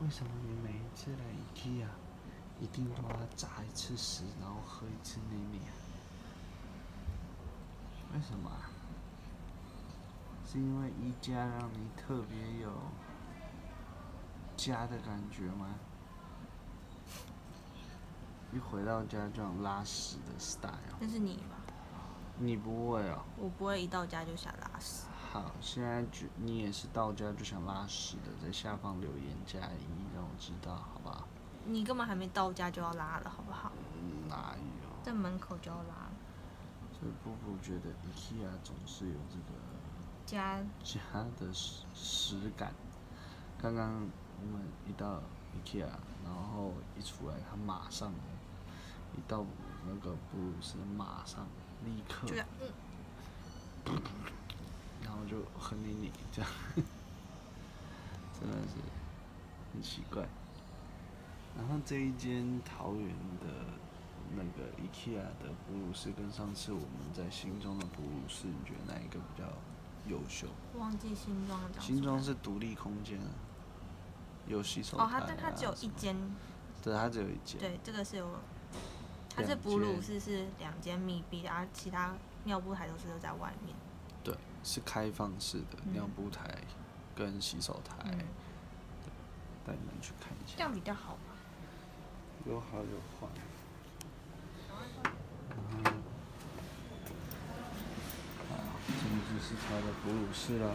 为什么你每一次来 IKEA 一定都要炸一次屎，然后喝一次奶奶啊？为什么啊？是因为宜家让你特别有家的感觉吗？一回到家就想拉屎的 style，那是你吧？你不会哦。我不会一到家就想拉屎。好，现在就你也是到家就想拉屎的，在下方留言加一，让我知道，好不好？你根本还没到家就要拉了，好不好？嗯哪有？在门口就要拉了。所以布布觉得 IKEA 总是有这个家家的实实感。刚刚我们一到 IKEA，然后一出来，他马上一到那个布鲁斯，马上立刻就，这样，嗯，然后就哼你你这样，真的是很奇怪。然后这一间桃园的那个 IKEA 的哺乳室，跟上次我们在新庄的哺乳室，你觉得哪一个比较优秀？忘记新庄了讲新庄是独立空间啊，有洗手台、哦，啊。它但它只有一间，对，它只有一间。对，这个是有，它是哺乳室是两间密闭的，而其他尿布台都是都在外面。对，是开放式的嗯尿布台跟洗手台，嗯，带你们去看一下。这样比较好吧？有好有坏。然后，啊，这个就是它的哺乳室了。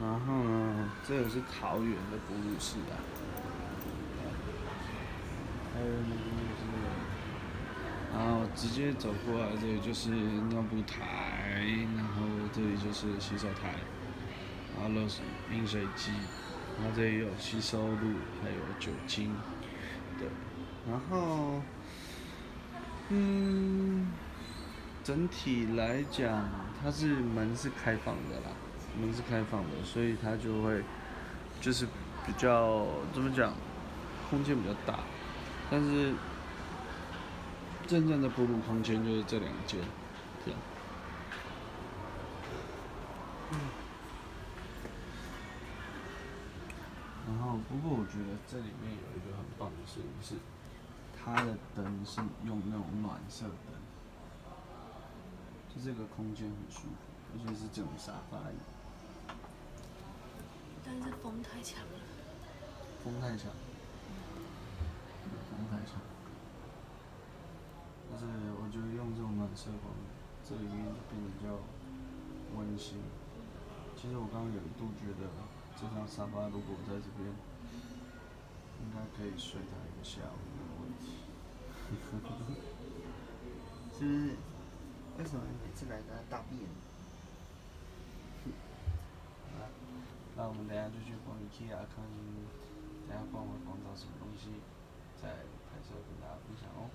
然后呢，这个是桃园的哺乳室啊。还有呢就是，然后直接走过来，这里就是尿布台，然后这里就是洗手台，然后热水饮水机，然后这里有吸收露，还有酒精，对，然后，嗯，整体来讲，它是门是开放的啦，门是开放的，所以它就会就是比较怎么讲，空间比较大，但是真正的哺乳空间就是这两间，这样。然后，不过我觉得这里面有一个很棒的事情是，它的灯是用那种暖色灯，就这个空间很舒服，而且是这种沙发椅，但是风太强了。风太强，风太强。但是我觉得用这种暖色光，这里面就变得比较温馨。其实我刚刚有一度觉得，这张沙发如果在这边，应该可以睡它一个下午没有问题。是不是？为什么你每次来都要大便？那我们等下就去逛 IKEA 看，等一下逛会逛到什么东西，再拍摄跟大家分享哦。